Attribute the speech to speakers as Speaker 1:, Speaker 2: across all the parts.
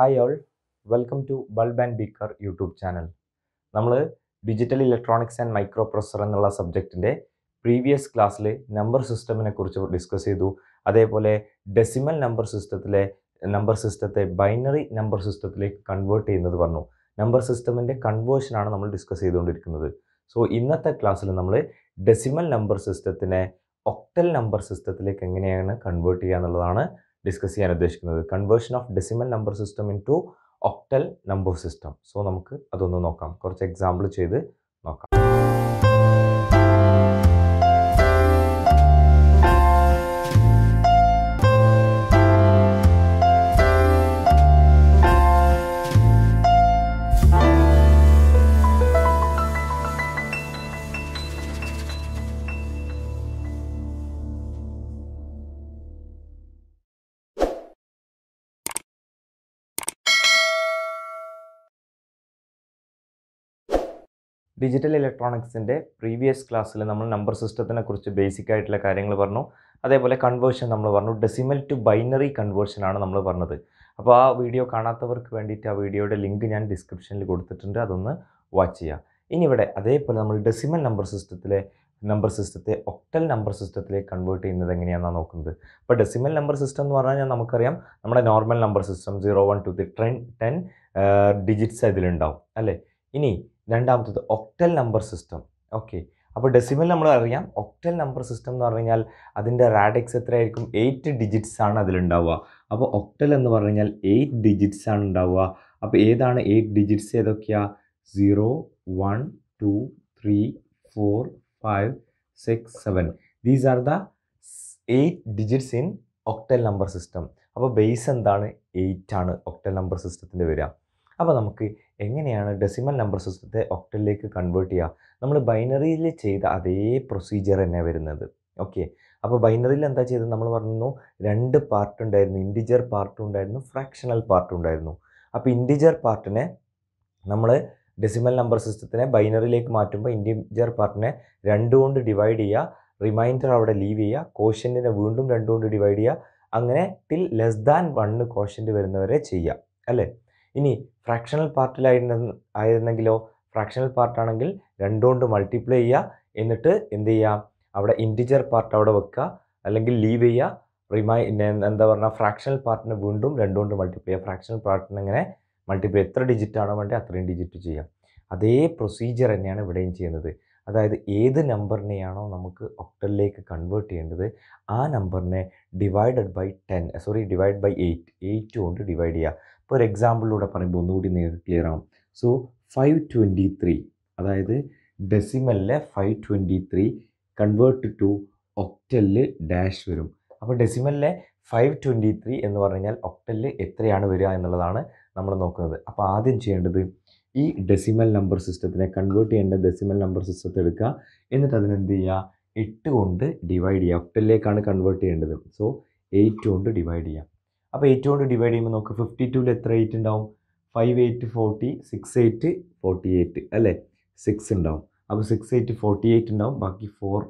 Speaker 1: Hi all. Welcome to bulb and beaker YouTube channel. നമ്മൾ digital electronics and microprocessor എന്നുള്ള സബ്ജക്റ്റിന്റെ previous ക്ലാസ്സിൽ number സിസ്റ്റമിനെ കുറിച്ച് discuss ചെയ്തു. അതേപോലെ ഡെസിമൽ നമ്പർ സിസ്റ്റത്തിലെ നമ്പർ സിസ്റ്റത്തെ ബൈനറി നമ്പർ സിസ്റ്റത്തിലേക്ക് കൺവേർട്ട് ചെയ്യുന്നത് പറഞ്ഞു. നമ്പർ സിസ്റ്റമിന്റെ കൺവേർഷനാണ് നമ്മൾ ഡിസ്കസ് ചെയ്തുകൊണ്ടിരിക്കുന്നത്. സോ ഇന്നത്തെ ക്ലാസ്സിൽ നമ്മൾ ഡെസിമൽ നമ്പർ സിസ്റ്റത്തിനെ ഒക്ടൽ നമ്പർ സിസ്റ്റത്തിലേക്ക് എങ്ങനെയാണ് കൺവേർട്ട് ചെയ്യുക എന്നുള്ളതാണ് ഡിസ്കസ് ചെയ്യാൻ ഉദ്ദേശിക്കുന്നത്. Conversion of decimal number system into octal number system so നമുക്ക് അതൊന്ന് നോക്കാം. കുറച്ച് എക്സാമ്പിൾ ചെയ്ത് നോക്കാം. ഡിജിറ്റൽ ഇലക്ട്രോണിക്സിന്റെ പ്രീവിയസ് ക്ലാസ്സിൽ നമ്മൾ നമ്പർ സിസ്റ്റത്തിനെ കുറിച്ച് ബേസിക് ആയിട്ടുള്ള കാര്യങ്ങൾ പറഞ്ഞു. അതേപോലെ കൺവേർഷൻ നമ്മൾ പറഞ്ഞു. ഡെസിമൽ ടു ബൈനറി കൺവേർഷൻ ആണ് നമ്മൾ പറഞ്ഞത്. അപ്പോൾ ആ വീഡിയോ കാണാത്തവർക്ക് വേണ്ടിയിട്ട് ആ വീഡിയോയുടെ ലിങ്ക് ഞാൻ ഡിസ്ക്രിപ്ഷനിൽ കൊടുത്തിട്ടുണ്ട്. അതൊന്ന് വാച്ച് ചെയ്യുക ഇനി ഇവിടെ അതേപോലെ നമ്മൾ ഡെസിമൽ നമ്പർ സിസ്റ്റത്തിലെ നമ്പർ സിസ്റ്റത്തെ ഒക്ടൽ നമ്പർ സിസ്റ്റത്തിലേക്ക് കൺവേർട്ട് ചെയ്യുന്നത് എങ്ങനെയാണെന്നാണ് നോക്കുന്നത്. അപ്പോൾ ഡെസിമൽ നമ്പർ സിസ്റ്റം എന്ന് പറഞ്ഞാൽ നമുക്കറിയാം. നമ്മുടെ normal number system zero one two three ten ten digits അതിലുണ്ടാവും അല്ലേ? ഇനി രണ്ടാമത്തത് ഒക്ടൽ നമ്പർ സിസ്റ്റം ഓക്കെ അപ്പോൾ ഡെസിമൽ നമ്മൾ അറിയാം. ഒക്ടൽ നമ്പർ സിസ്റ്റം എന്ന് പറഞ്ഞു കഴിഞ്ഞാൽ അതിന്റെ റാഡിക്സ് എത്രയായിരിക്കും? എയ്റ്റ് ഡിജിറ്റ്സ് ആണ് അതിലുണ്ടാവുക. അപ്പോൾ ഒക്ടൽ എന്ന് പറഞ്ഞു കഴിഞ്ഞാൽ എയ്റ്റ് ഡിജിറ്റ്സ് ആണ് ഉണ്ടാവുക. അപ്പോൾ ഏതാണ് എയ്റ്റ് ഡിജിറ്റ്സ് ഏതൊക്കെയാ? Zero one two three four five six seven these are the eight digits in octal number system അപ്പോൾ ബേസ് എന്താണ്? എയ്റ്റ് ആണ് ഒക്ടൽ നമ്പർ സിസ്റ്റത്തിന്റെ വരിക. അപ്പോൾ നമുക്ക് എങ്ങനെയാണ് ഡെസിമൽ നമ്പർ സിസ്റ്റത്തെ ഒക്ടലിലേക്ക് കൺവേർട്ട് ചെയ്യുക? നമ്മൾ ബൈനറിയിൽ ചെയ്ത അതേ പ്രൊസീജിയർ തന്നെ വരുന്നത്. ഓക്കെ അപ്പോൾ ബൈനറിയിൽ എന്താ ചെയ്തത്? നമ്മൾ പറഞ്ഞു രണ്ട് പാർട്ട് ഉണ്ടായിരുന്നു. ഇൻഡിജർ പാർട്ടും ഉണ്ടായിരുന്നു. ഫ്രാക്ഷണൽ പാർട്ടും ഉണ്ടായിരുന്നു. അപ്പോൾ ഇൻഡിജർ പാർട്ടിനെ നമ്മൾ ഡെസിമൽ നമ്പർ സിസ്റ്റത്തിനെ ബൈനറിയിലേക്ക് മാറ്റുമ്പോൾ ഇൻഡിജർ പാർട്ടിനെ രണ്ട് കൊണ്ട് ഡിവൈഡ് ചെയ്യുക. റിമൈൻഡർ അവിടെ ലീവ് ചെയ്യുക. കോഷ്യന്റിനെ വീണ്ടും രണ്ട് കൊണ്ട് ഡിവൈഡ് ചെയ്യുക. അങ്ങനെ till less than one quotient വരുന്നവരെ ചെയ്യുക. അല്ലേ? ഇനി ഫ്രാക്ഷണൽ പാർട്ടിലായിരുന്ന ആയിരുന്നെങ്കിലോ ഫ്രാക്ഷണൽ പാർട്ടാണെങ്കിൽ രണ്ടുകൊണ്ട് മൾട്ടിപ്ലൈ ചെയ്യുക. എന്നിട്ട് എന്ത് ചെയ്യുക? അവിടെ ഇന്റിജർ പാർട്ട് അവിടെ വെക്കുക. അല്ലെങ്കിൽ ലീവ് ചെയ്യുക. റിമൈ എന്താ പറഞ്ഞാൽ ഫ്രാക്ഷണൽ പാർട്ടിനെ വീണ്ടും രണ്ടുകൊണ്ട് മൾട്ടിപ്ലൈ ചെയ്യുക. ഫ്രാക്ഷണൽ പാർട്ടിനെ ഇങ്ങനെ മൾട്ടിപ്ലൈ എത്ര ഡിജിറ്റ് ആണോ വേണ്ടത് അത്രയും ഡിജിറ്റ് ചെയ്യാം അതേ പ്രൊസീജിയർ തന്നെയാണ് ഇവിടെയും ചെയ്യുന്നത്. അതായത് ഏത് നമ്പറിനെയാണോ നമുക്ക് ഒക്ടലിലേക്ക് കൺവേർട്ട് ചെയ്യേണ്ടത് ആ നമ്പറിനെ divided by ten sorry divide by eight eight കൊണ്ട് ഡിവൈഡ് ചെയ്യുക. ഇപ്പോൾ ഒരു എക്സാമ്പിളിലൂടെ പറയുമ്പോൾ ഒന്നുകൂടി നിങ്ങൾക്ക് ക്ലിയർ ആവും. സോ ഫൈവ് ട്വന്റി ത്രീ അതായത് ഡെസിമലിലെ five twenty three convert to ഒക്ടലിൽ dash വരും. അപ്പോൾ ഡെസിമലിലെ ഫൈവ് ട്വന്റി ത്രീ എന്ന് പറഞ്ഞു കഴിഞ്ഞാൽ എത്രയാണ് വരിക എന്നുള്ളതാണ് നമ്മൾ നോക്കുന്നത്. അപ്പോൾ ആദ്യം ചെയ്യേണ്ടത് ഈ ഡെസിമൽ നമ്പർ സിസ്റ്റത്തിനെ കൺവേർട്ട് ചെയ്യേണ്ട ഡെസിമൽ നമ്പർ സിസ്റ്റത്തെ എടുക്കുക. എന്നിട്ട് അതിനെന്ത് ചെയ്യുക? എട്ട് കൊണ്ട് ഡിവൈഡ് ചെയ്യുക. ഒക്ടലിലേക്കാണ് കൺവേർട്ട് ചെയ്യേണ്ടത്. സോ എയ്റ്റ് കൊണ്ട് ഡിവൈഡ് ചെയ്യുക. അപ്പോൾ എയ്റ്റ് കൊണ്ട് ഡിവൈഡ് ചെയ്യുമ്പോൾ നമുക്ക് ഫിഫ്റ്റി ടൂവിൽ എത്ര എയ്റ്റ് ഉണ്ടാവും? Five eight forty six eight forty eight അല്ലേ? സിക്സ് ഉണ്ടാവും. അപ്പോൾ സിക്സ് എയ്റ്റ് ഫോർട്ടി എയ്റ്റ് ഉണ്ടാവും. ബാക്കി ഫോർ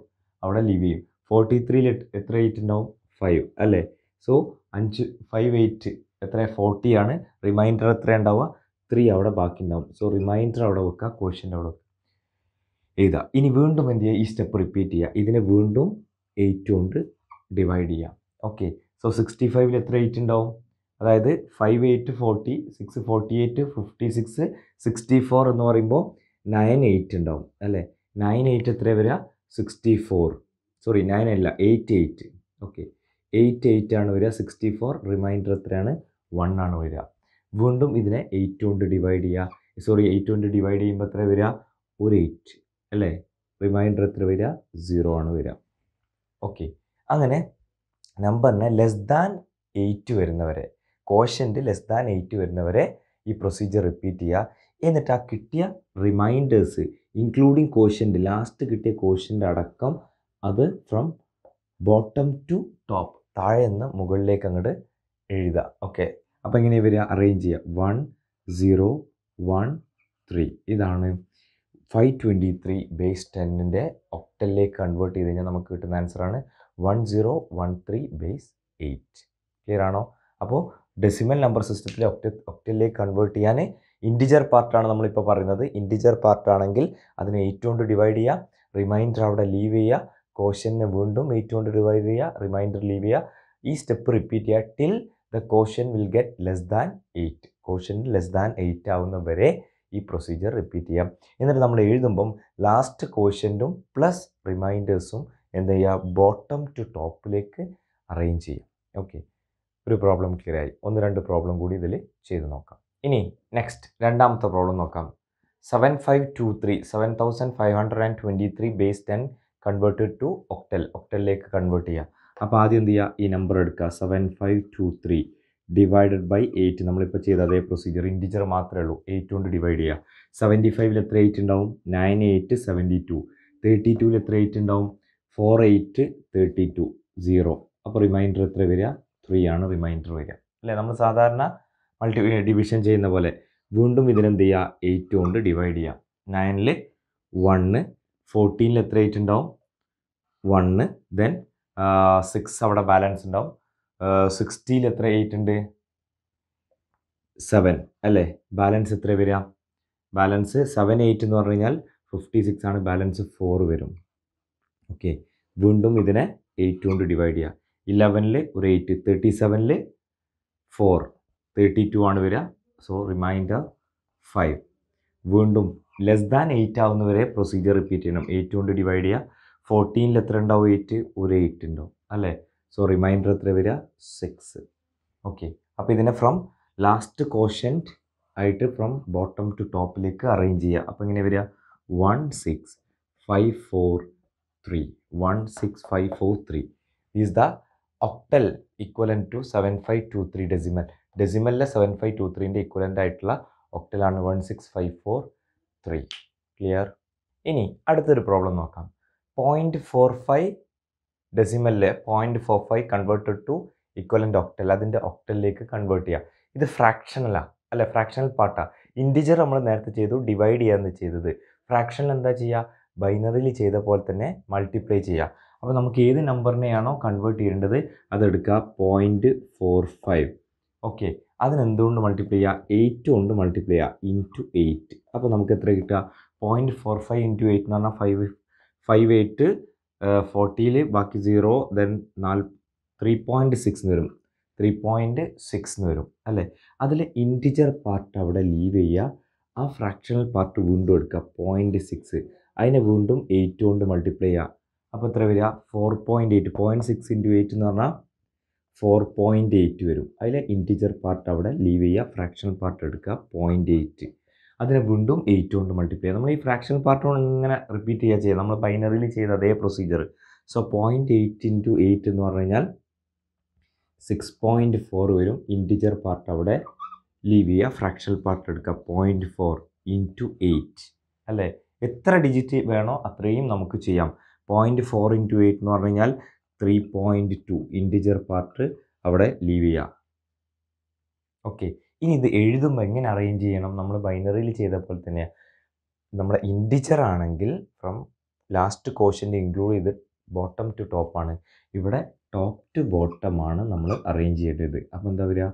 Speaker 1: അവിടെ ലീവ് ചെയ്യും. ഫോർട്ടി ത്രീയിൽ എത്ര എയ്റ്റ് ഉണ്ടാവും? ഫൈവ് അല്ലേ? സോ അഞ്ച് ഫൈവ് എയ്റ്റ് എത്ര ഫോർട്ടി ആണ്. റിമൈൻഡർ എത്ര ഉണ്ടാവുക? ത്രീ അവിടെ ബാക്കി ഉണ്ടാവും. സോ റിമൈൻഡർ അവിടെ വെക്കുക ക്വസ്റ്റ്യൻ അവിടെ വെക്കുക. എഴുതുക. ഇനി വീണ്ടും എന്ത് ചെയ്യുക? ഈ സ്റ്റെപ്പ് റിപ്പീറ്റ് ചെയ്യുക. ഇതിനെ വീണ്ടും എയ്റ്റ് കൊണ്ട് ഡിവൈഡ് ചെയ്യുക. ഓക്കെ സോ സിക്സ്റ്റി ഫൈവിൽ എത്ര എയ്റ്റ് ഉണ്ടാവും അതായത് five eight forty six forty eight fifty six sixty four എന്ന് പറയുമ്പോൾ നയൻ എയ്റ്റ് ഉണ്ടാവും അല്ലേ? നയൻ എയ്റ്റ് എത്ര വരിക സിക്സ്റ്റി ഫോർ സോറി നയൻ അല്ല eight eight okay eight eight ആണ് വരിക സിക്സ്റ്റി ഫോർ റിമൈൻഡർ എത്രയാണ്? വൺ ആണ് വരിക വീണ്ടും ഇതിനെ എയ്റ്റ് കൊണ്ട് ഡിവൈഡ് ചെയ്യുക സോറി എയ്റ്റ് കൊണ്ട് ഡിവൈഡ് ചെയ്യുമ്പോൾ എത്ര വരിക ഒരു എയ്റ്റ് അല്ലേ? റിമൈൻഡർ എത്ര വരിക സീറോ ആണ് വരിക ഓക്കെ അങ്ങനെ നമ്പറിനെ ലെസ് ദാൻ എയ്റ്റ് വരുന്നവരെ കോഷ്യന്റ് ലെസ് ദാൻ എയ്റ്റ് വരുന്നവരെ ഈ പ്രൊസീജിയർ റിപ്പീറ്റ് ചെയ്യുക. എന്നിട്ട് ആ കിട്ടിയ റിമൈൻഡേഴ്സ് ഇൻക്ലൂഡിങ് കോഷ്യന്റ് ലാസ്റ്റ് കിട്ടിയ കോഷ്യന്റ് അടക്കം അത് ഫ്രം ബോട്ടം ടു ടോപ്പ് താഴെ നിന്ന് മുകളിലേക്ക് അങ്ങോട്ട് എഴുതുക. ഓക്കെ അപ്പോൾ ഇങ്ങനെ ഇവർ അറേഞ്ച് ചെയ്യുക. വൺ സീറോ വൺ ത്രീ ഇതാണ് ഫൈവ് ട്വന്റി ത്രീ ബേസ് ടെന്നിന്റെ ഒക്ടലിലേക്ക് കൺവേർട്ട് ചെയ്ത് കഴിഞ്ഞാൽ നമുക്ക് കിട്ടുന്ന ആൻസറാണ് one zero one three base eight clear ആണോ? അപ്പോൾ ഡെസിമൽ നമ്പർ സിസ്റ്റത്തിലെ ഒക്ട ഒക്ടലിലേക്ക് കൺവേർട്ട് ചെയ്യാൻ ഇന്റിജർ പാർട്ടാണ് നമ്മളിപ്പോൾ പറയുന്നത്. ഇന്റിജർ പാർട്ടാണെങ്കിൽ അതിനെ എയ്റ്റ് കൊണ്ട് ഡിവൈഡ് ചെയ്യുക റിമൈൻഡർ അവിടെ ലീവ് ചെയ്യുക കോഷ്യനെ വീണ്ടും എയ്റ്റ് കൊണ്ട് ഡിവൈഡ് ചെയ്യുക റിമൈൻഡർ ലീവ് ചെയ്യുക ഈ സ്റ്റെപ്പ് റിപ്പീറ്റ് ചെയ്യുക till the quotient will get less than eight quotient less than eight ആവുന്ന വരെ ഈ പ്രൊസീജിയർ റിപ്പീറ്റ് ചെയ്യാം. എന്നിട്ട് നമ്മൾ എഴുതുമ്പം ലാസ്റ്റ് കോഷ്യന്റും പ്ലസ് റിമൈൻഡേഴ്സും എന്ത് ചെയ്യുക? ബോട്ടം ടു ടോപ്പിലേക്ക് അറേഞ്ച് ചെയ്യാം. ഓക്കെ ഒരു പ്രോബ്ലം ക്ലിയർ ആയി. ഒന്ന് രണ്ട് പ്രോബ്ലം കൂടി ഇതിൽ ചെയ്ത് നോക്കാം. ഇനി നെക്സ്റ്റ് രണ്ടാമത്തെ പ്രോബ്ലം നോക്കാം. Seven five two three seven thousand five hundred and twenty three base ten converted to octal ഒക്ടലിലേക്ക് convert ചെയ്യുക അപ്പോൾ ആദ്യം എന്ത് ചെയ്യുക? ഈ നമ്പർ എടുക്കുക. Seven five two three divided by eight നമ്മളിപ്പോൾ ചെയ്ത അതേ പ്രൊസീജിയർ ഇന്റിജർ മാത്രമേ ഉള്ളൂ. എയ്റ്റ് കൊണ്ട് ഡിവൈഡ് ചെയ്യുക സെവന്റി ഫൈവിൽ എത്ര എയ്റ്റ് ഉണ്ടാവും? Nine eight seventy two thirty ടൂവിൽ എത്ര എയ്റ്റ് ഉണ്ടാവും? Four eight thirty two zero അപ്പോൾ റിമൈൻഡർ എത്ര വരിക? ത്രീ ആണ് റിമൈൻഡർ വരിക. അല്ലേ? നമ്മൾ സാധാരണ മൾട്ടി ഡിവിഷൻ ചെയ്യുന്ന പോലെ വീണ്ടും ഇതിനെന്ത് ചെയ്യുക എയ്റ്റ് കൊണ്ട് ഡിവൈഡ് ചെയ്യാം. നയനിൽ വണ്ണ് ഫോർട്ടീനിൽ എത്ര എയ്റ്റ് ഉണ്ടാവും? വണ്ണ് ദെൻ സിക്സ് അവിടെ ബാലൻസ് ഉണ്ടാവും. സിക്സ്റ്റിയിൽ എത്ര എയ്റ്റ് ഉണ്ട്? സെവൻ അല്ലേ? ബാലൻസ് എത്ര വരിക? ബാലൻസ് സെവൻ എയ്റ്റ് എന്ന് പറഞ്ഞു കഴിഞ്ഞാൽ ഫിഫ്റ്റി സിക്സ് ആണ് ബാലൻസ് ഫോർ വരും. ഓക്കെ വീണ്ടും ഇതിനെ എയ്റ്റ് കൊണ്ട് ഡിവൈഡ് ചെയ്യുക. ഇലവനിൽ ഒരു എയ്റ്റ് തേർട്ടി സെവനിൽ ഫോർ തേർട്ടി ടു ആണ് വരിക. സോ റിമൈൻഡർ ഫൈവ് വീണ്ടും ലെസ് ദാൻ എയ്റ്റ് ആവുന്നവരെ പ്രൊസീജിയർ റിപ്പീറ്റ് ചെയ്യണം. എയ്റ്റ് കൊണ്ട് ഡിവൈഡ് ചെയ്യുക. ഫോർട്ടീനിൽ എത്ര ഉണ്ടാവും? എയ്റ്റ് ഒരു എയ്റ്റ് ഉണ്ടാവും. അല്ലേ? സോ റിമൈൻഡർ എത്ര വരിക? സിക്സ് ഓക്കെ അപ്പോൾ ഇതിനെ ഫ്രം ലാസ്റ്റ് കോഷ്യന്റ് ആയിട്ട് ഫ്രം ബോട്ടം ടു ടോപ്പിലേക്ക് അറേഞ്ച് ചെയ്യുക. അപ്പോൾ ഇങ്ങനെ വരിക? One six five four three one six five four three is the octal equivalent to seven five two three decimal ഡെസിമലിലെ seven five two ത്രീന്റെ equivalent ആയിട്ടുള്ള ഒക്ടലാണ് one six five four three clear ഇനി അടുത്തൊരു problem നോക്കാം. Point four five ഡെസിമലിൽ point four five converted to equivalent octal അതിന്റെ ഒക്ടലിലേക്ക് convert ചെയ്യുക ഇത് ഫ്രാക്ഷണലാണ് അല്ലെ ഫ്രാക്ഷണൽ പാർട്ടാണ് ഇന്റിജർ നമ്മൾ നേരത്തെ ചെയ്തു ഡിവൈഡ് ചെയ്യാന്ന് ചെയ്തത്. ഫ്രാക്ഷനിൽ എന്താ ചെയ്യുക ബൈനറിയിൽ ചെയ്ത പോലെ തന്നെ മൾട്ടിപ്ലൈ ചെയ്യുക അപ്പോൾ നമുക്ക് ഏത് നമ്പറിനെയാണോ കൺവേർട്ട് ചെയ്യേണ്ടത് അതെടുക്കുക പോയിന്റ് ഫോർ ഫൈവ് ഓക്കെ അതിനെന്തുകൊണ്ട് മൾട്ടിപ്ലൈ ചെയ്യുക എയ്റ്റ് കൊണ്ട് മൾട്ടിപ്ലൈ ചെയ്യുക ഇന്റു എയ്റ്റ് അപ്പോൾ നമുക്ക് എത്ര കിട്ടുക? Point four five into eight എന്ന് പറഞ്ഞാൽ ഫൈവ് ഫൈവ് എയ്റ്റ് ഫോർട്ടിയിൽ ബാക്കി സീറോ ദെൻ നാല് ത്രീ പോയിന്റ് സിക്സ് വരും. ത്രീ പോയിന്റ് സിക്സ് എന്ന് വരും അല്ലേ? അതിൽ ഇന്റിജർ പാർട്ട് അവിടെ ലീവ് ചെയ്യുക. ആ ഫ്രാക്ഷണൽ പാർട്ട് വീണ്ടും എടുക്കുക പോയിന്റ് സിക്സ് അതിനെ വീണ്ടും എയ്റ്റ് കൊണ്ട് മൾട്ടിപ്ലൈ ചെയ്യുക. അപ്പോൾ എത്ര വരിക? Four point eight point six into eight എന്ന് പറഞ്ഞാൽ ഫോർ പോയിന്റ് എയ്റ്റ് വരും. അതിലെ ഇന്റിജർ പാർട്ട് അവിടെ ലീവ് ചെയ്യുക ഫ്രാക്ഷണൽ പാർട്ട് എടുക്കുക പോയിന്റ് എയ്റ്റ് അതിനെ വീണ്ടും എയ്റ്റ് കൊണ്ട് മൾട്ടിപ്ലൈ ചെയ്യുക നമ്മൾ ഈ ഫ്രാക്ഷൻ പാർട്ട് കൊണ്ട് ഇങ്ങനെ റിപ്പീറ്റ് ചെയ്യുക ചെയ്യുക നമ്മൾ ബൈനറിയിൽ ചെയ്ത അതേ procedure so point eight into eight എന്ന് പറഞ്ഞു കഴിഞ്ഞാൽ സിക്സ് പോയിന്റ് ഫോർ വരും. ഇന്റിജർ പാർട്ട് അവിടെ ലീവ് ചെയ്യുക ഫ്രാക്ഷണൽ പാർട്ട് എടുക്കുക പോയിന്റ് ഫോർ ഇന്റു എയ്റ്റ് അല്ലേ? എത്ര ഡിജിറ്റ് വേണോ അത്രയും നമുക്ക് ചെയ്യാം. പോയിന്റ് ഫോർ ഇന്റു എയ്റ്റ് എന്ന് പറഞ്ഞു കഴിഞ്ഞാൽ three point two integer part അവിടെ ലീവ് ചെയ്യുക ഓക്കെ ഇനി ഇത് എഴുതുമ്പോൾ എങ്ങനെ അറേഞ്ച് ചെയ്യണം? നമ്മൾ ബൈനറിയിൽ ചെയ്ത പോലെ തന്നെയാണ് നമ്മുടെ ഇൻഡിജർ ആണെങ്കിൽ ഫ്രം ലാസ്റ്റ് കോഷന്റെ ഇൻക്ലൂഡ് ചെയ്ത് ബോട്ടം ടു ടോപ്പാണ് ഇവിടെ ടോപ്പ് ടു ബോട്ടം ആണ് നമ്മൾ അറേഞ്ച് ചെയ്തത് അപ്പോൾ എന്താ വരിക?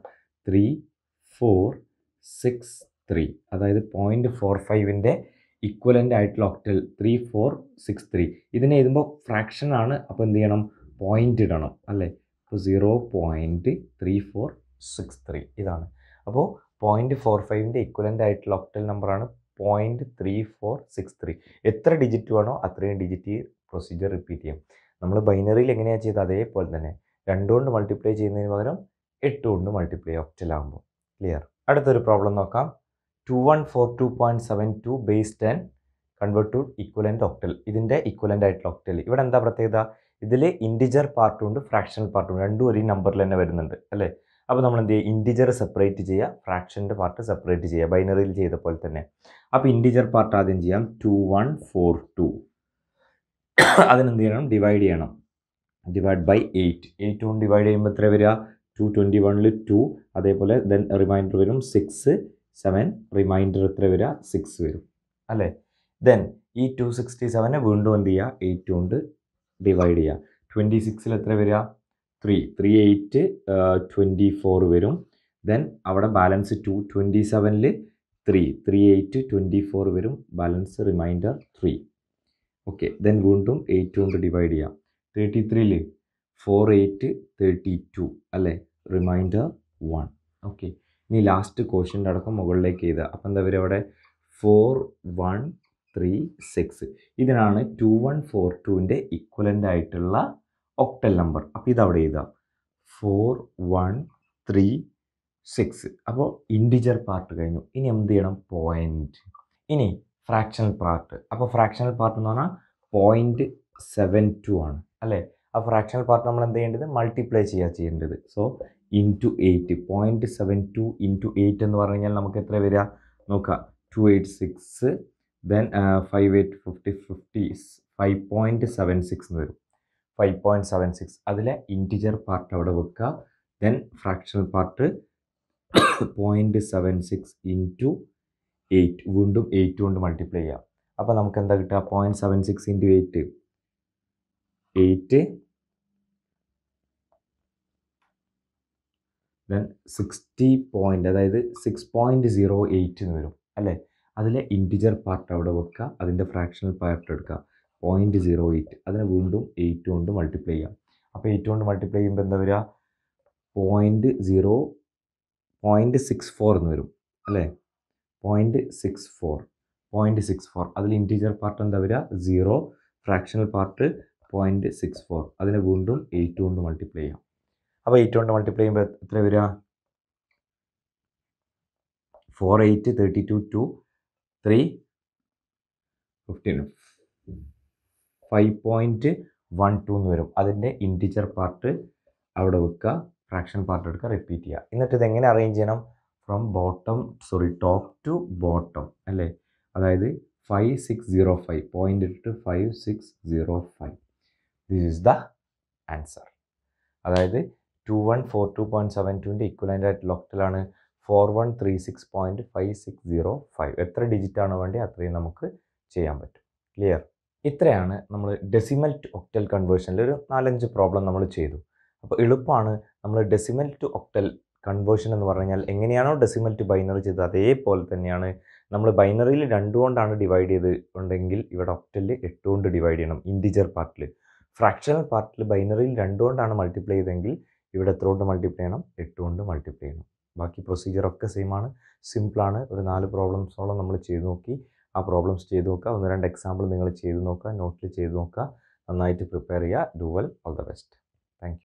Speaker 1: ത്രീ ഫോർ സിക്സ് ത്രീ അതായത് പോയിന്റ് ഫോർ ഫൈവിന്റെ ഇക്വലന്റ് ആയിട്ടുള്ള octal three four six three ഇതിനെ എഴുതുമ്പോൾ ഫ്രാക്ഷൻ ആണ്. അപ്പോൾ എന്ത് ചെയ്യണം? പോയിന്റ് ഇടണം. അല്ലേ? അപ്പോൾ zero point three four six three ഇതാണ്. അപ്പോൾ പോയിന്റ് ഫോർ ഫൈവിന്റെ ഇക്വലന്റ് ആയിട്ടുള്ള ഒക്ടൽ നമ്പറാണ് point three four six three എത്ര ഡിജിറ്റ് വേണോ അത്രയും ഡിജിറ്റ് പ്രൊസീജിയർ റിപ്പീറ്റ് ചെയ്യാം. നമ്മൾ ബൈനറിയിൽ എങ്ങനെയാണ് ചെയ്തത്? അതേപോലെ തന്നെ രണ്ടുകൊണ്ട് മൾട്ടിപ്ലൈ ചെയ്യുന്നതിന് പകരം എട്ട് കൊണ്ട് മൾട്ടിപ്ലൈ ഒക്ടലാകുമ്പോൾ ക്ലിയർ അടുത്തൊരു പ്രോബ്ലം നോക്കാം. Two one four two point seven two base ten convert to equivalent octal ഇതിന്റെ ഇക്വലന്റ് ആയിട്ടുള്ള ഒക്ടൽ ഇവിടെ എന്താ പ്രത്യേകത? ഇതിൽ ഇന്റിജർ പാർട്ടും ഉണ്ട് ഫ്രാക്ഷണൽ പാർട്ടും രണ്ടും ഒരേ നമ്പറിൽ തന്നെ വരുന്നുണ്ട്. അല്ലേ? അപ്പോൾ നമ്മൾ എന്ത് ചെയ്യുക ഇന്റിജർ സെപ്പറേറ്റ് ചെയ്യുക ഫ്രാക്ഷന്റെ പാർട്ട് സെപ്പറേറ്റ് ചെയ്യുക ബൈനറിയിൽ ചെയ്ത പോലെ തന്നെ. അപ്പോൾ ഇന്റിജർ പാർട്ട് ആദ്യം ചെയ്യാം. ടു വൺ ഫോർ ടു അതിനെന്ത് ചെയ്യണം? ഡിവൈഡ് ചെയ്യണം. ഡിവൈഡ് ബൈ എയ്റ്റ് എയ്റ്റ് കൊണ്ട് ഡിവൈഡ് ചെയ്യുമ്പോൾ എത്ര വരിക? ടു ട്വന്റി വണ്ണിൽ ടു അതേപോലെ ദെൻ റിമൈൻഡർ വരും. സിക്സ് സെവൻ റിമൈൻഡർ എത്ര വരിക? സിക്സ് വരും. അല്ലേ? ദെൻ ഈ ടു സിക്സ്റ്റി സെവനെ വീണ്ടും എന്ത് ചെയ്യുക? എയ്റ്റ് കൊണ്ട് ഡിവൈഡ് ചെയ്യുക. ട്വന്റി സിക്സിൽ എത്ര വരിക? Three three eight twenty four വരും. ദെൻ അവിടെ ബാലൻസ് ടു ട്വന്റി സെവനിൽ three three eight twenty four വരും. Balance remainder three okay then വീണ്ടും എയ്റ്റ് കൊണ്ട് ഡിവൈഡ് ചെയ്യാം. തേർട്ടി ത്രീയിൽ ഫോർ എയ്റ്റ് തേർട്ടി ടു അല്ലേ? റിമൈൻഡർ വൺ ഓക്കെ ഇനി ലാസ്റ്റ് ക്വസ്റ്റ്യന്റെ അടക്കം മുകളിലേക്ക് എഴുതുക. അപ്പം എന്താ പറയുക അവിടെ? ഫോർ വൺ ത്രീ സിക്സ് ഇതിനാണ് ടു വൺ ഫോർ ടുവിന്റെ ഇക്വലന്റ് ആയിട്ടുള്ള ഒക്ടൽ നമ്പർ അപ്പോൾ ഇതവിടെ എഴുതാം. ഫോർ വൺ ത്രീ സിക്സ് അപ്പോൾ ഇൻഡിജർ പാർട്ട് കഴിഞ്ഞു. ഇനി എന്ത് ചെയ്യണം? പോയിന്റ് ഇനി ഫ്രാക്ഷണൽ പാർട്ട് അപ്പോൾ ഫ്രാക്ഷണൽ പാർട്ട് എന്ന് പറഞ്ഞാൽ പോയിന്റ് സെവൻ ടു ആണ്. അല്ലേ? ആ ഫ്രാക്ഷണൽ പാർട്ട് നമ്മൾ എന്ത് ചെയ്യേണ്ടത്? മൾട്ടിപ്ലൈ ചെയ്യുക ചെയ്യേണ്ടത്. So into eight point seven two into eight എന്ന് പറഞ്ഞു കഴിഞ്ഞാൽ നമുക്ക് എത്ര വരിക? നോക്കുക two eight six then five eight fifty fifty five point seven six എന്ന് വരും. ഫൈവ് പോയിന്റ് സെവൻ സിക്സ് അതിലെ ഇന്റിജർ പാർട്ട് അവിടെ വെക്കുക. Then fractional part point seven six into eight വീണ്ടും എയ്റ്റ് കൊണ്ട് മൾട്ടിപ്ലൈ ചെയ്യാം. അപ്പോൾ നമുക്ക് എന്താ കിട്ടുക? Point seven six into eight eight then sixty point അതായത് സിക്സ് പോയിന്റ് സീറോ എയ്റ്റ് എന്ന് വരും. അല്ലേ? അതിലെ ഇന്റിജർ പാർട്ട് അവിടെ വെക്കുക. അതിന്റെ ഫ്രാക്ഷണൽ പാർട്ട് എടുക്കുക. പോയിന്റ് സീറോ എയ്റ്റ് അതിനെ വീണ്ടും എയ്റ്റ് കൊണ്ട് മൾട്ടിപ്ലൈ ചെയ്യാം. അപ്പോൾ എയ്റ്റ് കൊണ്ട് മൾട്ടിപ്ലൈ ചെയ്യുമ്പോൾ എന്താ വരിക? Point zero point six four എന്ന് വരും. അല്ലേ? Point six four point six four അതിൽ ഇന്റീജർ പാർട്ട് എന്താ വരിക? Zero fractional part point six four അതിനെ വീണ്ടും എയ്റ്റ് കൊണ്ട് മൾട്ടിപ്ലൈ ചെയ്യാം. അപ്പോൾ എയ്റ്റ് കൊണ്ട് മൾട്ടിപ്ലൈ ചെയ്യുമ്പോൾ എത്ര വരിക? Four eight thirty two two three fifteen five point one two എന്ന് വരും. അതിന്റെ ഇന്റിജർ പാർട്ട് അവിടെ വെക്കുക ഫ്രാക്ഷൻ പാർട്ട് എടുക്കുക റിപ്പീറ്റ് ചെയ്യുക. എന്നിട്ട് ഇതെങ്ങനെ അറേഞ്ച് ചെയ്യണം? From bottom sorry top to bottom അല്ലേ? അതായത് five six zero five point ഇട്ടിട്ട് five six zero five this is the answer അതായത് two one four two point seven ടുവിന്റെ ഇക്വലന്റ് ആയിട്ട് ഒക്ടലാണ് four one three six point five six zero five എത്ര digit ആണ് വേണ്ടി അത്രയും നമുക്ക് ചെയ്യാൻ പറ്റും. ക്ലിയർ ഇത്രയാണ് നമ്മൾ ഡെസിമൽ ടു ഒക്ടൽ കൺവേർഷനിൽ ഒരു നാലഞ്ച് പ്രോബ്ലം നമ്മൾ ചെയ്തു. അപ്പോൾ എളുപ്പമാണ് നമ്മൾ ഡെസിമൽ ടു ഒക്ടൽ കൺവേർഷൻ എന്ന് പറഞ്ഞു കഴിഞ്ഞാൽ എങ്ങനെയാണോ ഡെസിമൽ ടു ബൈനറി ചെയ്തത് അതേപോലെ തന്നെയാണ് നമ്മൾ ബൈനറിയിൽ രണ്ട് കൊണ്ടാണ് ഡിവൈഡ് ചെയ്ത് ഉണ്ടെങ്കിൽ ഇവിടെ ഒക്ടലിൽ എട്ട് കൊണ്ട് ഡിവൈഡ് ചെയ്യണം ഇന്റിജർ പാർട്ടിൽ ഫ്രാക്ഷണൽ പാർട്ടിൽ ബൈനറിയിൽ രണ്ട് കൊണ്ടാണ് മൾട്ടിപ്ലൈ ചെയ്തെങ്കിൽ ഇവിടെ എത്ര കൊണ്ട് മൾട്ടിപ്ലൈ ചെയ്യണം? എട്ട് കൊണ്ട് മൾട്ടിപ്ലൈ ചെയ്യണം. ബാക്കി പ്രൊസീജിയർ ഒക്കെ സെയിം ആണ്. സിമ്പിളാണ്. ഒരു നാല് പ്രോബ്ലംസോളം നമ്മൾ ചെയ്ത് നോക്കി. ആ പ്രോബ്ലംസ് ചെയ്ത് നോക്കുക. ഒന്ന് രണ്ട് എക്സാമ്പിൾ നിങ്ങൾ ചെയ്ത് നോക്കുക. നോട്ടിൽ ചെയ്ത് നോക്കുക. നന്നായിട്ട് പ്രിപ്പയർ ചെയ്യുക. Do well all the best thank